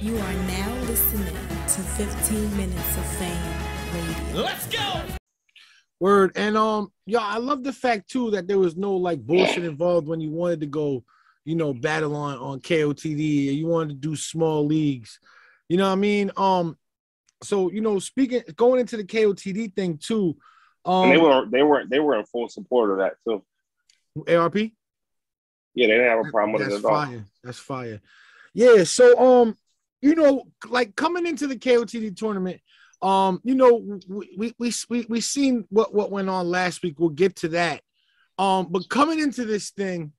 You are now listening to 15 Minutes of Fame Radio. Let's go. Word. And um, yeah, I love the fact too that there was no like bullshit involved when you wanted to go, you know, battle on on KOTD. You wanted to do small leagues. You know what I mean? Um, so you know, speaking going into the KOTD thing too. Um, and they were they were they were in full support of that too. ARP. Yeah, they didn't have a problem with That's it at all. fire. That's fire. Yeah. So um, you know, like coming into the KOTD tournament, um, you know, we we we we, seen what what went on last week. We'll get to that. Um, but coming into this thing,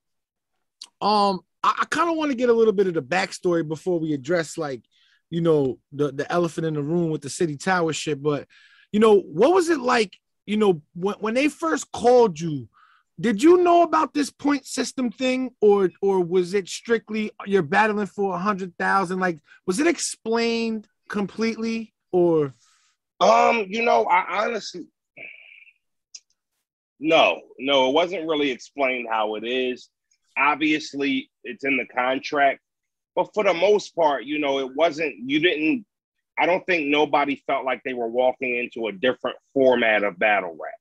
um, I, I kind of want to get a little bit of the backstory before we address like, you know, the the elephant in the room with the city tower shit. But you know, what was it like? You know, when when they first called you, did you know about this point system thing, or or was it strictly you're battling for a hundred thousand? Like, was it explained completely, or Um, you know, I honestly no, no, it wasn't really explained how it is. Obviously, it's in the contract, but for the most part, you know, it wasn't. You didn't. I don't think nobody felt like they were walking into a different format of battle rap,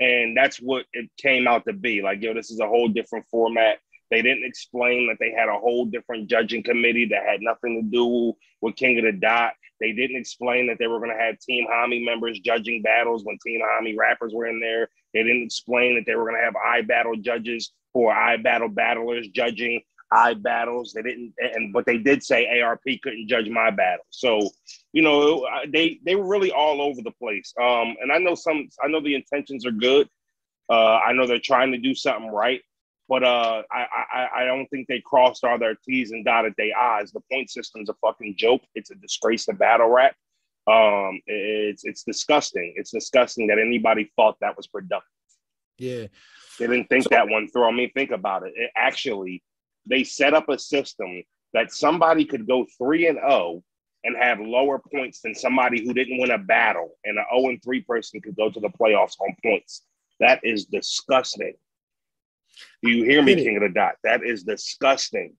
and that's what it came out to be. Like, yo, this is a whole different format. They didn't explain that they had a whole different judging committee that had nothing to do with King of the Dot. They didn't explain that they were going to have Team Hami members judging battles when Team Hami rappers were in there. They didn't explain that they were going to have I Battle judges for I Battle battlers judging I battles. They didn't, and but they did say ARP couldn't judge my battle. So, you know, they they were really all over the place. Um, and I know some, I know the intentions are good. Uh, I know they're trying to do something right. But uh, I, I I don't think they crossed all their T's and dotted their I's. The point system's a fucking joke. It's a disgrace to battle rap. Um, it's it's disgusting. It's disgusting that anybody thought that was productive. yeah, They didn't think So- that one through. I mean, think about it. It actually they set up a system that somebody could go three and zero and have lower points than somebody who didn't win a battle, and an zero oh and three person could go to the playoffs on points. That is disgusting. Do you hear me, King of the Dot? That is disgusting.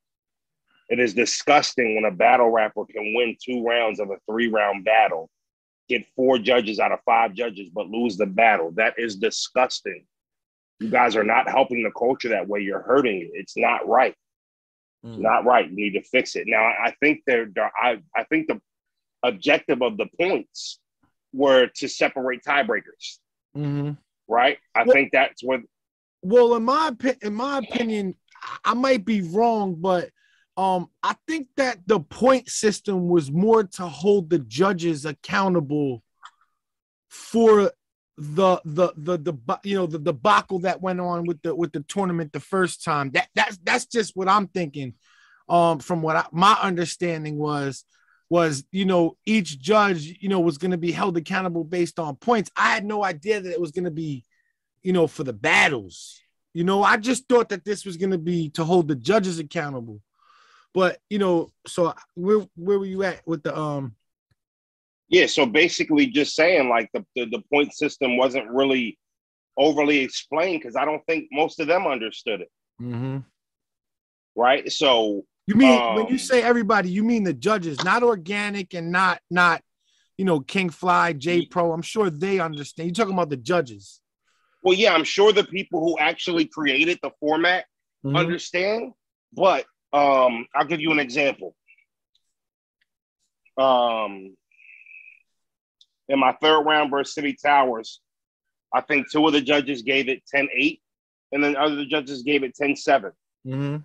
It is disgusting when a battle rapper can win two rounds of a three round battle, get four judges out of five judges, but lose the battle. That is disgusting. You guys are not helping the culture that way. You're hurting it. It's not right. It's Mm. not right. You need to fix it. Now, I think they're, they're- I, I think the objective of the points were to separate tiebreakers, hmm right? I Well- think that's what Well, in my opi- in my opinion, I might be wrong, but um, I think that the point system was more to hold the judges accountable for the the the the you know the debacle that went on with the with the tournament the first time. That that's that's just what I'm thinking. Um, from what I, my understanding was was you know each judge you know was going to be held accountable based on points. I had no idea that it was going to be you know, for the battles. You know, I just thought that this was going to be to hold the judges accountable. But, you know, so where where were you at with the um Yeah, so basically just saying like the, the, the point system wasn't really overly explained because I don't think most of them understood it, right? So You mean when you Um, say everybody, you mean the judges, not Organik and not not you know King Fly, J Pro. I'm sure they understand. You're talking about the judges. well, yeah, I'm sure the people who actually created the format Mhm. understand, but um, I'll give you an example. Um, in my third round versus City Towers, I think two of the judges gave it 10-8, and then other judges gave it 10-7. Mhm.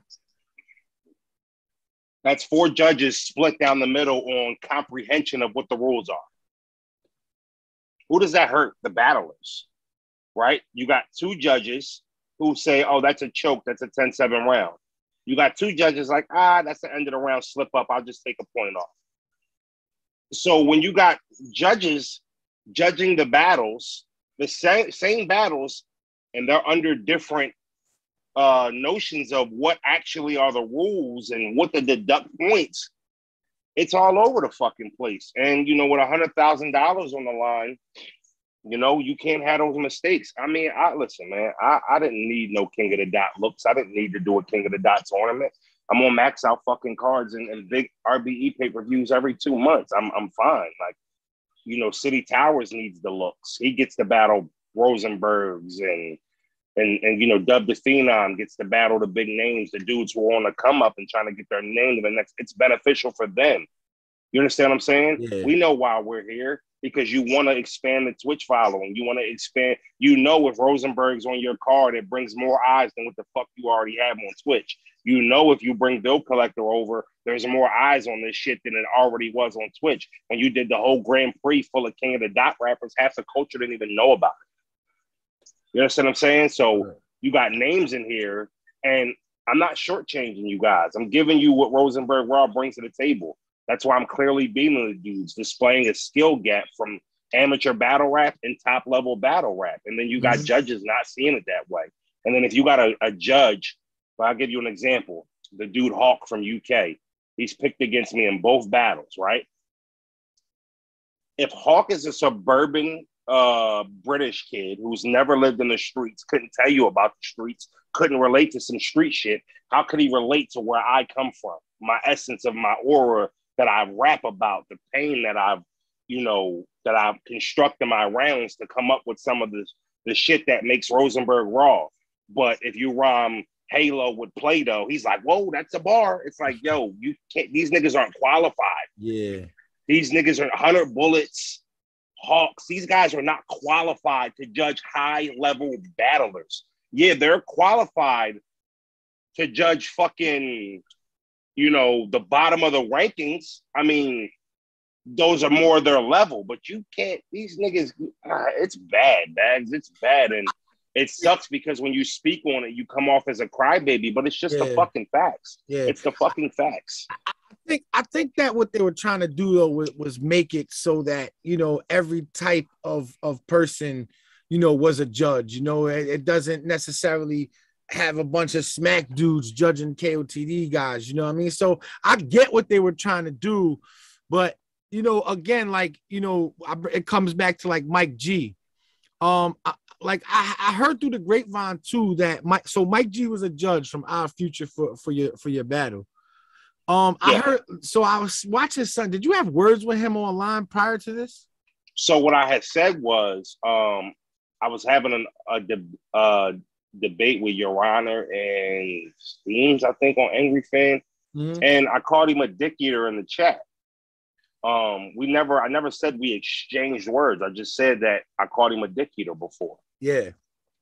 That's four judges split down the middle on comprehension of what the rules are. Who does that hurt? The battlers, right? You got two judges who say, oh, that's a choke, that's a 10 7 round. You got two judges like, ah, that's the end of the round, slip up, I'll just take a point off. So when you got judges judging the battles, the same, same battles, and they're under different uh, notions of what actually are the rules and what to deduct points, it's all over the fucking place. And you know, with a hundred thousand dollars on the line, you know, you can't have those mistakes. I mean, I listen, man. I, I didn't need no King of the Dot looks. I didn't need to do a King of the Dot tournament. I'm on max out fucking cards and, and big RBE pay per views every two months. I'm I'm fine. Like, you know, City Towers needs the looks. He gets to battle Rosenbergs and and and you know, Dub the Phenom gets to battle the big names, the dudes who are on the come up and trying to get their name to the next. It's beneficial for them. You understand what I'm saying? Yeah. We know why we're here because you want to expand the Twitch following. You want to expand. You know, if Rosenberg's on your card, it brings more eyes than what the fuck you already have on Twitch. You know, if you bring Bill Collector over, there's more eyes on this shit than it already was on Twitch. When you did the whole Grand Prix full of King of the Dot rappers, half the culture didn't even know about it. You understand what I'm saying? So you got names in here, and I'm not shortchanging you guys. I'm giving you what Rosenberg Raw brings to the table. That's why I'm clearly beating the dudes, displaying a skill gap from amateur battle rap and top level battle rap. And then you got Mhm. judges not seeing it that way. And then if you got a, a judge, well, I'll give you an example. The dude Hawk from UK, he's picked against me in both battles, right? If Hawk is a suburban uh, British kid who's never lived in the streets, couldn't tell you about the streets, couldn't relate to some street shit, how could he relate to where I come from? My essence of my aura that I rap about, the pain that I've, you know, that I've constructed my rounds to come up with some of the the shit that makes Rosenberg raw. But if you rhyme Halo with Play-Doh, he's like, whoa, that's a bar. It's like, yo, you can't, these niggas aren't qualified. Yeah. These niggas are 100 bullets, Hawks. These guys are not qualified to judge high level battlers. Yeah, they're qualified to judge fucking, you know, the bottom of the rankings. I mean, those are more their level, but you can't, these niggas, ah, it's bad, bags. It's bad. And it sucks because when you speak on it, you come off as a crybaby, but it's just the fucking facts. Yeah. It's the fucking facts. I think I think that what they were trying to do though was, was make it so that you know every type of of person you know was a judge. You know, it, it doesn't necessarily have a bunch of smack dudes judging KOTD guys. You know what I mean? So I get what they were trying to do, but you know, again, like you know, I, it comes back to like Mike G. Um, I, like I, I heard through the grapevine too that Mike. So Mike G was a judge from Our Future for for your for your battle. Um, I heard. So I was watching son. Did you have words with him online prior to this? So what I had said was, um, I was having an, a uh, debate with Your Honor and Steams, I think, on Angry Fan, and I called him a dick eater in the chat. Um, we never, I never said we exchanged words. I just said that I called him a dick eater before. Yeah.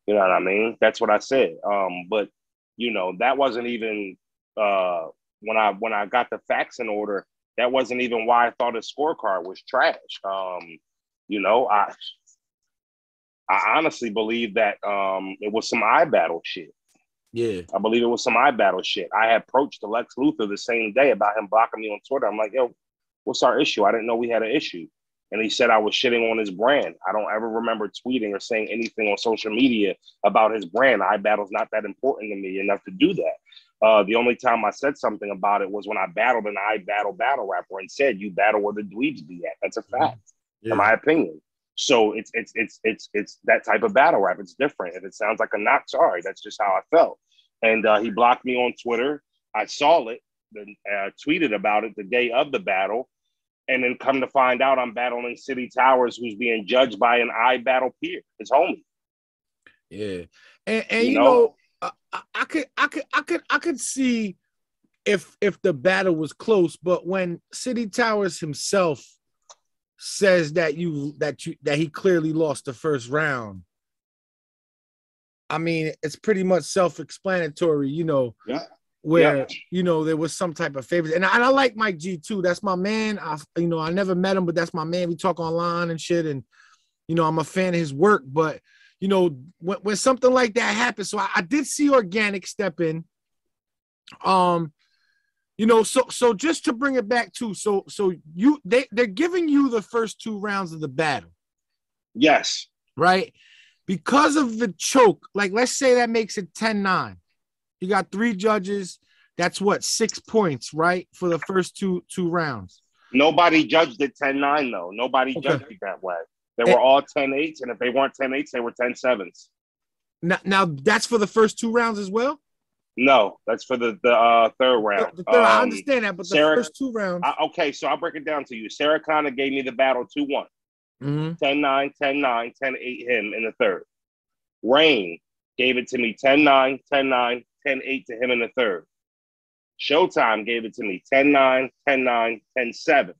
You know what I mean? That's what I said. Um, but you know, that wasn't even uh when I when I got the facts in order, that wasn't even why I thought his scorecard was trash. Um, you know, I I honestly believe that um it was some eye battle shit. Yeah. I believe it was some eye battle shit. I had approached Lex Luthor the same day about him blocking me on Twitter. I'm like, yo, what's our issue? I didn't know we had an issue. And he said I was shitting on his brand. I don't ever remember tweeting or saying anything on social media about his brand. I battle's not that important to me enough to do that. Uh, the only time I said something about it was when I battled an I battle battle rapper and said, "You battle where the dweebs be at." That's a fact, Yeah. in my opinion. So it's it's it's it's it's that type of battle rap. It's different. If it sounds like a knock, sorry, that's just how I felt. And uh, he blocked me on Twitter. I saw it, then uh, tweeted about it the day of the battle, and then come to find out I'm battling City Towers, who's being judged by an I battle peer, his homie. Yeah, and and You you, know? know, I, I- I could, I could, I could, I could see if if the battle was close, but when City Towers himself says that you that you that he clearly lost the first round, I mean, it's pretty much self-explanatory, you know. Yeah. Where Yeah. you know there was some type of favors, and I, and I like Mike G too. That's my man. I you know I never met him, but that's my man. We talk online and shit, and you know I'm a fan of his work. But you know, when, when something like that happens, so I, I did see Organik step in. Um, you know, so so just to bring it back to so so you they they're giving you the first two rounds of the battle, Yes. right? Because of the choke, like let's say that makes it 10-9. You got three judges, that's what six points, right? For the first two two rounds. Nobody judged it 10-9 though. Nobody Okay. judged it that way. They were all 10-8s, and if they weren't 10-8s, they were 10-7s. Now, now that's for the first two rounds as well. No, that's for the the uh, third round. The third, I Um, understand that, but the Sarah- first two rounds. I, okay, so I'll break it down to you. Sarah Connor gave me the battle 2 1. Mhm. 10 9, 10 9, 10 8 him in the third. Rain gave it to me 10 9, 10 9, 10 8 to him in the third. Showtime gave it to me 10 9, 10 9, 10 7,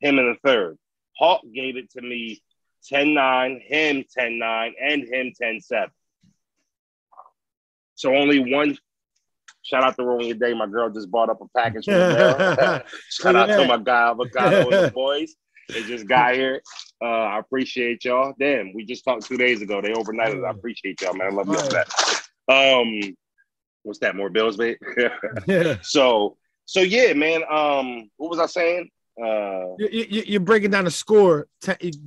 him in the third. Hawk gave it to me 10 9, him 10 9, and him 10 7. So only one. Shout out to Rolling Your Day. My girl just bought up a package from the mail. Shout out to my guy Avocado and the boys. They just got here. Uh, I appreciate y'all. Damn, we just talked two days ago. They overnighted. I appreciate y'all, man. I love you for that. Um, what's that? More bills, babe. Yeah. so, so yeah, man. Um, what was I saying? Uh, You, you, you're breaking down the score.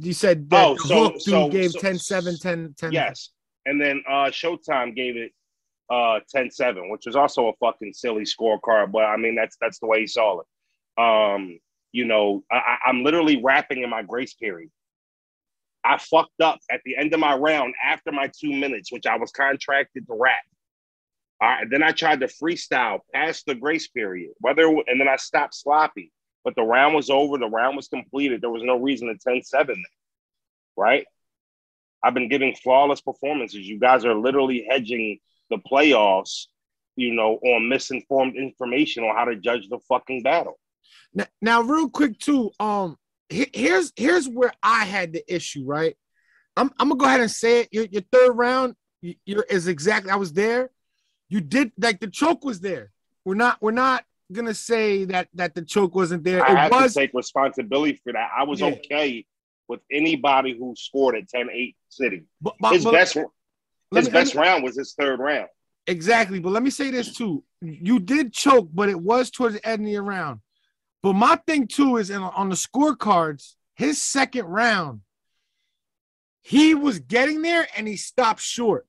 You said that Oh, so- Hook dude so- gave so- 10 7, 10 10. yes, and then uh, Showtime gave it uh 10-7, which was also a fucking silly scorecard. But I mean, that's that's the way he saw it. Um, you know, I, I'm literally rapping in my grace period. I fucked up at the end of my round after my two minutes, which I was contracted to rap. All right, then I tried to freestyle past the grace period, whether and then I stopped sloppy. But the round was over, the round was completed. There was no reason to 10-7, right? I've been giving flawless performances. You guys are literally hedging the playoffs, you know, on misinformed information on how to judge the fucking battle. Now, now, real quick too. Um, he- here's here's where I had the issue. Right, I'm I'm gonna go ahead and say it. Your, your third round, you, you're is exactly. I was there. You did like the choke was there. We're not we're not gonna say that that the choke wasn't there. I It have was to take responsibility for that. I was Yeah. okay with anybody who scored at 10-8 City. but, but- His but best his me- best me- round was his third round. Exactly. But let me say this too. You did choke, but it was towards the end of your round. But my thing too is in, on the scorecards, his second round, he was getting there and he stopped short.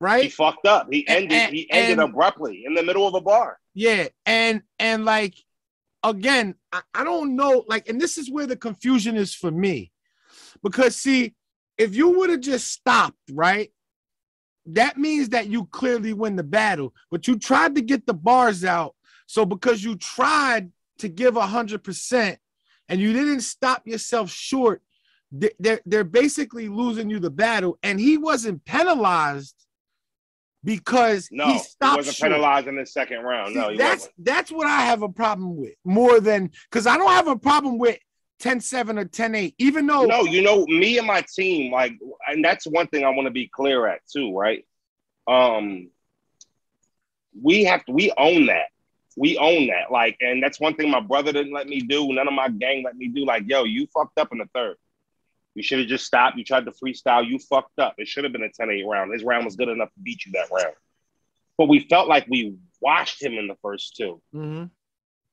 Right? He fucked up. He And- ended he ended and- abruptly in the middle of a bar. Yeah. And and like again, I, I don't know, like, and this is where the confusion is for me. Because see, if you would have just stopped, right? That means that you clearly win the battle, but you tried to get the bars out. So because you tried to give a hundred percent and you didn't stop yourself short, they- they're they're basically losing you the battle. And he wasn't penalized because No, he he, wasn't short. penalized in the second round. See, No, that's wasn't. that's what I have a problem with more than because I don't have a problem with 10-7 or 10-8, even though No, you know, me and my team, like, and that's one thing I want to be clear at too, right? Um, we have to, we own that. We own that. Like, and that's one thing my brother didn't let me do. None of my gang let me do. Like, yo, you fucked up in the third. You should have just stopped. You tried to freestyle. You fucked up. It should have been a 10 8 round. His round was good enough to beat you that round. But we felt like we washed him in the first two mm-hmm.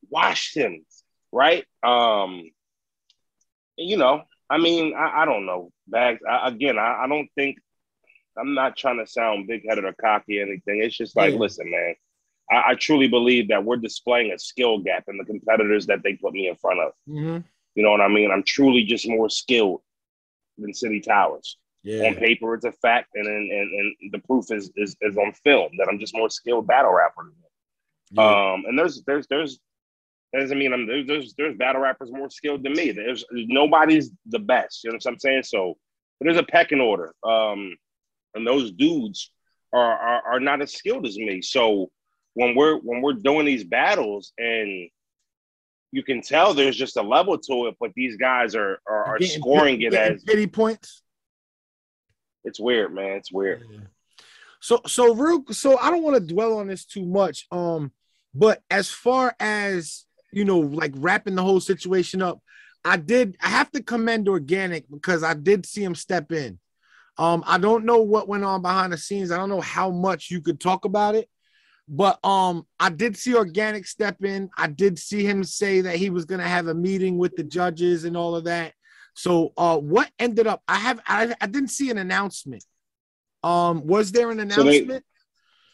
washed him, right? Um, you know, I mean, I, I don't know. Bags I, again. I, I don't think I'm not trying to sound big headed or cocky or anything. It's just like, Yeah. listen, man. I, I truly believe that we're displaying a skill gap in the competitors that they put me in front of. Mhm. You know what I mean? I'm truly just more skilled than City Towers. On paper, it's a fact, and and, and, and the proof is, is is on film that I'm just more skilled battle rapper. than yeah. Um, and there's there's there's doesn't mean I'm there's, there's battle rappers more skilled than me. There's nobody's the best. You know what I'm saying? So but there's a pecking order. Um, and those dudes are, are are not as skilled as me. So when we're when we're doing these battles and you can tell there's just a level to it, but these guys are are, are Getting- scoring it as pity points. it's weird, man. It's weird. So so real so I don't want to dwell on this too much. Um, but as far as you know, like wrapping the whole situation up, I did I have to commend Organik because I did see him step in. Um, I don't know what went on behind the scenes. I don't know how much you could talk about it, but um, I did see Organik step in. I did see him say that he was gonna have a meeting with the judges and all of that. So uh what ended up I have I, I didn't see an announcement. Um, was there an So they- announcement?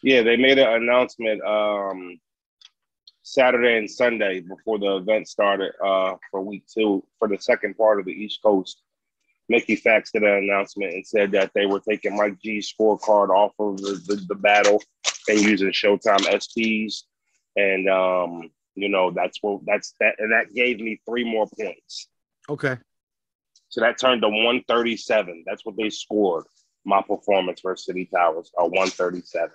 Yeah, they made an announcement um, Saturday and Sunday before the event started uh, for week two for the second part of the East Coast. Mickey Factz did an announcement and said that they were taking Mike G's scorecard off of the, the, the battle and using Showtime SPs, and um, you know that's what that's that, and that gave me three more points. Okay. So that turned to 137. That's what they scored. My performance versus City Towers, a 137.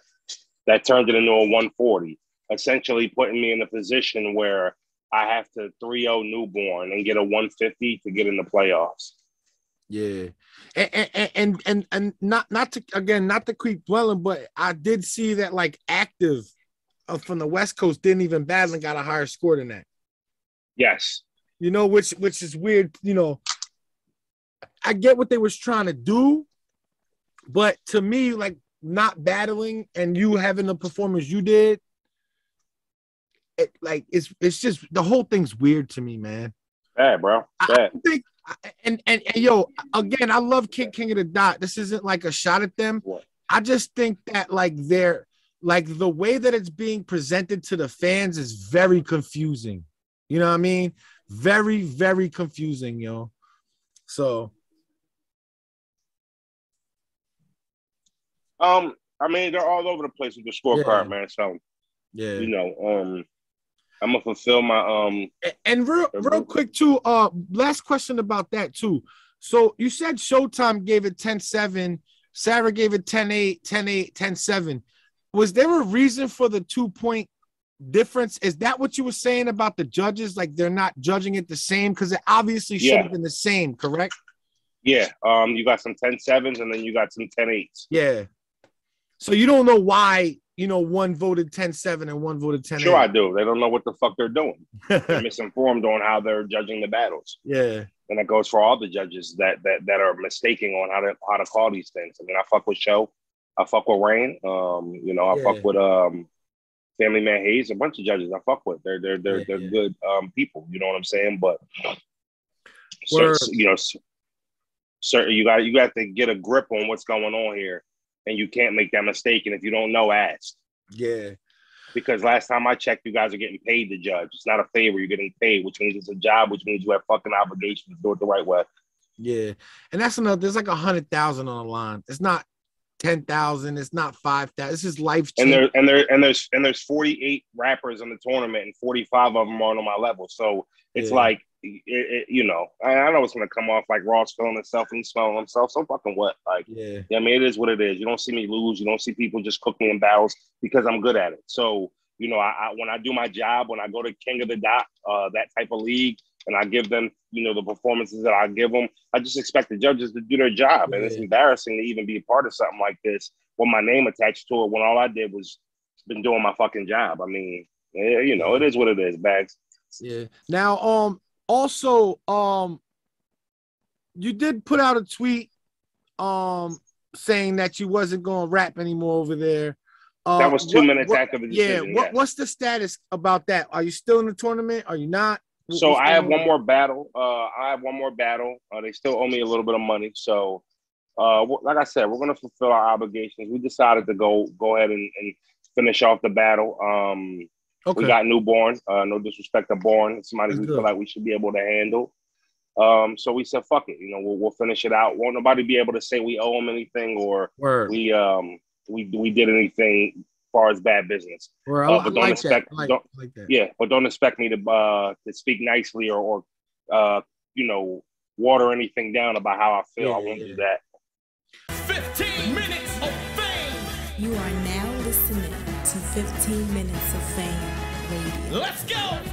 That turned it into a 140, essentially putting me in a position where I have to 3-0 newborn and get a 150 to get in the playoffs. Yeah, and and and and, and not not to again not to keep dwelling, but I did see that like active uh, from the West Coast didn't even battle and got a higher score than that. Yes, You know, which which is weird. You know, I get what they was trying to do, but to me, like not battling and you having the performance you did, it like it's it's just the whole thing's weird to me, man. bad, bro. Bad. I think, and, and and yo, again, I love King King of the Dot. This isn't like a shot at them. What? I just think that like they're like the way that it's being presented to the fans is very confusing. You know what I mean? Very, very confusing, yo. So Um, I mean, they're all over the place with the scorecard, Yeah. man. So yeah. you know, um, I'm gonna fulfill my um. And real, real quick too. Uh, last question about that too. So you said Showtime gave it 10-7, Sarah gave it 10-8, 10-8, 10-7. Was there a reason for the two point difference? Is that what you were saying about the judges? Like they're not judging it the same because it obviously should Yeah. have been the same, correct? Yeah, um, you got some 10 sevens and then you got some 10 eights. Yeah. So you don't know why you know one voted 10-7 and one voted 10-8. Sure, I do. They don't know what the fuck they're doing. They're misinformed on how they're judging the battles, yeah. and that goes for all the judges that that that are mistaking on how to how to call these things. I mean, I fuck with Show, I fuck with Rain, um, you know, I Yeah. fuck with um, Family Man Hayes, a bunch of judges I fuck with. They're they're they're Yeah, they're yeah. good um people. You know what I'm saying? But so, you know, certain you got you got to get a grip on what's going on here, and you can't make that mistake. And if you don't know, ask. Yeah. because last time I checked, you guys are getting paid to judge. It's not a favor; you're getting paid, which means it's a job, which means you have fucking obligation to do it the right way. Yeah, and that's another. There's like a hundred thousand on the line. It's not ten thousand. It's not five thousand. This is life. And there and there and there's and there's 48 rappers in the tournament, and 45 of them are on my level. So it's Yeah. like, it, it, you know, I, I know it's gonna come off like Ross feeling himself and he's smelling himself. So fucking what? Like, Yeah, Yeah, I mean, it is what it is. You don't see me lose. You don't see people just cook me in battles because I'm good at it. So, you know, I, I when I do my job, when I go to King of the Dot, uh, that type of league, and I give them, you know, the performances that I give them, I just expect the judges to do their job. And it's embarrassing to even be a part of something like this with my name attached to it when all I did was been doing my fucking job. I mean, yeah, you know, it is what it is, bags. yeah. Now, um, also, um, you did put out a tweet, um, saying that you wasn't going to rap anymore over there. Uh, That was two what- minutes what- after the decision. Yeah. What yes. What's the status about that? Are you still in the tournament? Are you not? What- So I have going one more battle. Uh, I have one more battle. Uh, they still owe me a little bit of money. So, uh, like I said, we're gonna fulfill our obligations. We decided to go go ahead and, and finish off the battle. Um, Okay. We got newborn. Uh, no disrespect to born. It's Somebody That's we good. feel like we should be able to handle. Um, so we said, fuck it. You know, we'll, we'll finish it out. Won't nobody be able to say we owe them anything or Word. we um we we did anything as far as bad business. Word. I, uh, I don't like expect- that. Like, don't- like that. Yeah, but don't expect me to uh to speak nicely or or uh you know water anything down about how I feel. I won't yeah. do that. 15 minutes of fame. You are now listening to 15 Minutes of Fame Radio. Let's go!